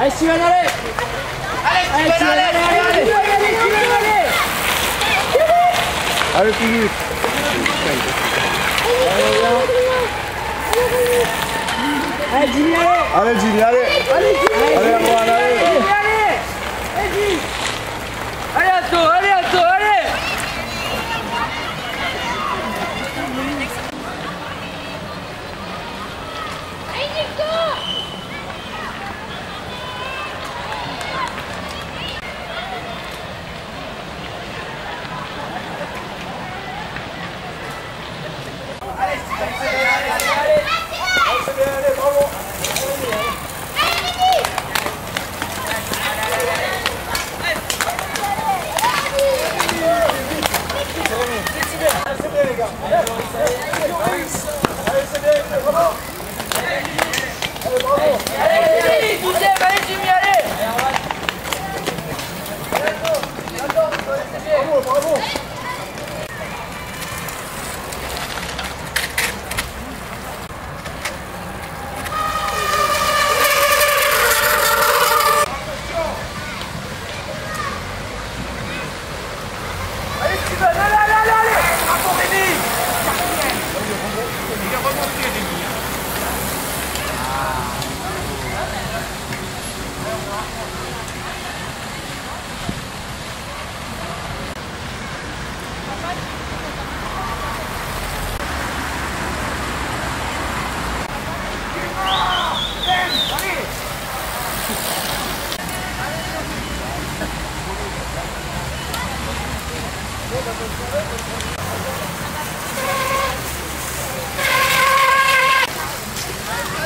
Allez, Steven, allez Allez, Steven, allez, allez, allez, allez, Allez, Allez, Jimmy, allez. Allez, Jimmy, allez. Allez, Jimmy. Allez, Antoine, allez Allez, allez Allez, Jimmy Allez, Anto, allez, Anto, allez Allez, Jimmy, douzième, allez, Jimmy, allez Allez, Steven, allez, allez, allez, allez Bravo, Rémi Je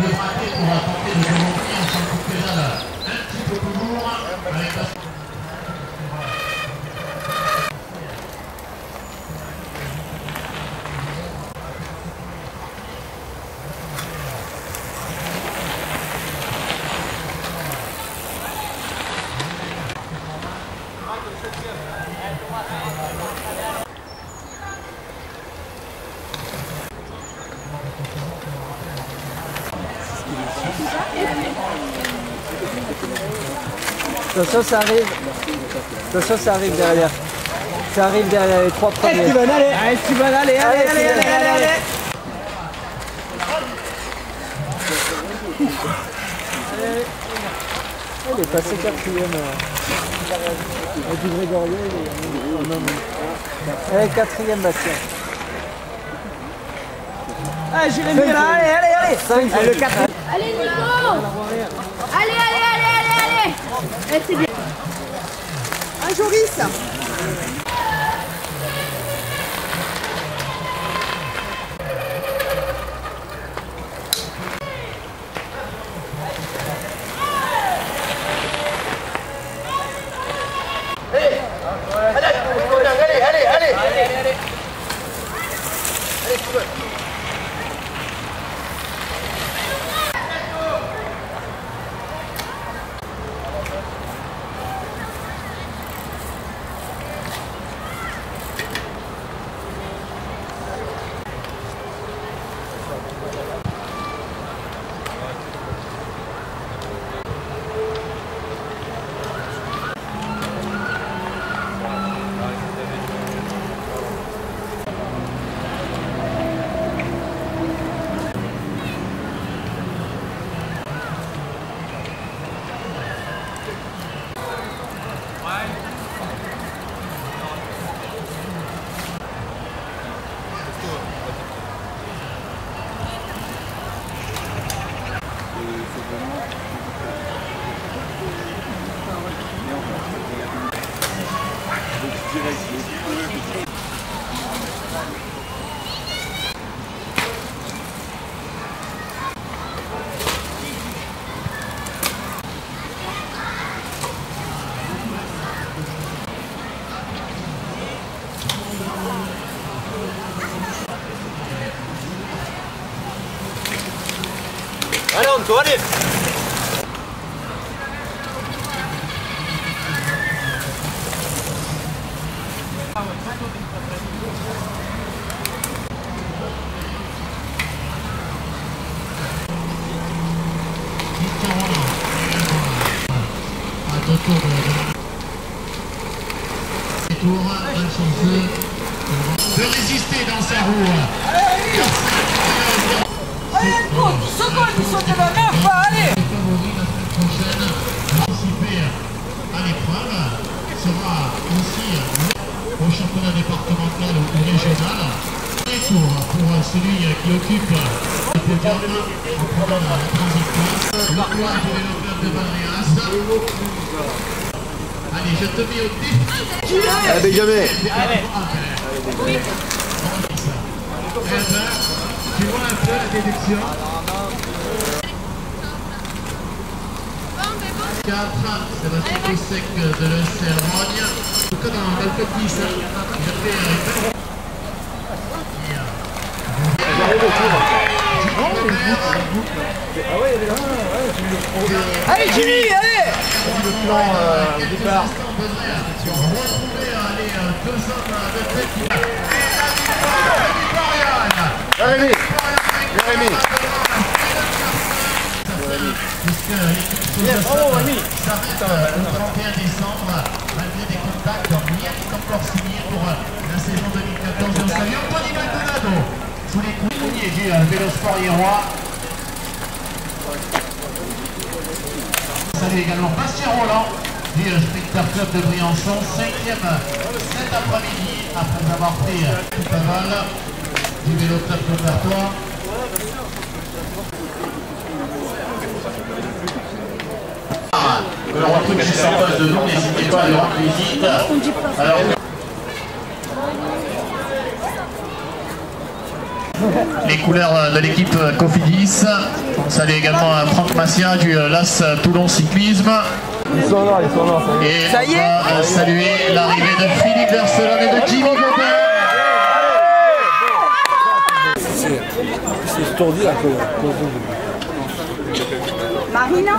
de braquet pour tenter de remonter en s'en déjà. Un petit peu plus lourd avec la... Attention, ça arrive. Attention, ça arrive derrière. Ça arrive derrière les trois premiers. Allez, Steven, allez Allez, Steven, allez, allez, allez, allez, allez, allez, allez Il est passé quatrième. Avec du Grégorieux, il est en homme. Allez, quatrième Bastien. Allez, Jérémy, là, allez, allez, allez. Allez, le 4 Allez Nico. Allez, allez, allez, allez, allez. Eh, C'est bien. Ah, Joris Allez, on doit aller Chance de résister dans sa roue. Allez, Anto, 10 secondes, ils sont de la neuf, pas, allez favori la semaine prochaine participer à l'épreuve sera aussi au championnat départemental ou régional. Et tour pour celui qui occupe le podium en prenant la. Le club de Valréas. Allez, je te mets au défi. Allez, Benjamin. Ben, tu vois un peu la déduction. 4, Sébastien Koussek de l'ESR Rogne. En tout cas, dans dans le top 10, hein, il a fait un Allez, Jimmy, allez. Jérémy. Jérémy. Puisque l'équipe s'arrête euh, le 31 décembre, malgré des contacts, rien n'est encore signé pour la saison 2014. On salue Anthony Maldonado sous les coups du Vélosport Hiérois. On salue également Bastien Roland du euh, Sprinter Club de Briançon, 5e cet après-midi, après avoir pris tout pas mal du Vélo Club Copertois. Le recrue qui s'en passe de nous, n'hésitez pas à lui rendre visite. Les couleurs de l'équipe Cofidis. On salue également Franck Massia du LAS Toulon Cyclisme. Ils sont là, ils sont là, ça y est. Et Ça y est on va saluer l'arrivée de Philippe Verselon et de Jimmy Gobert. C'est Oui, Marina.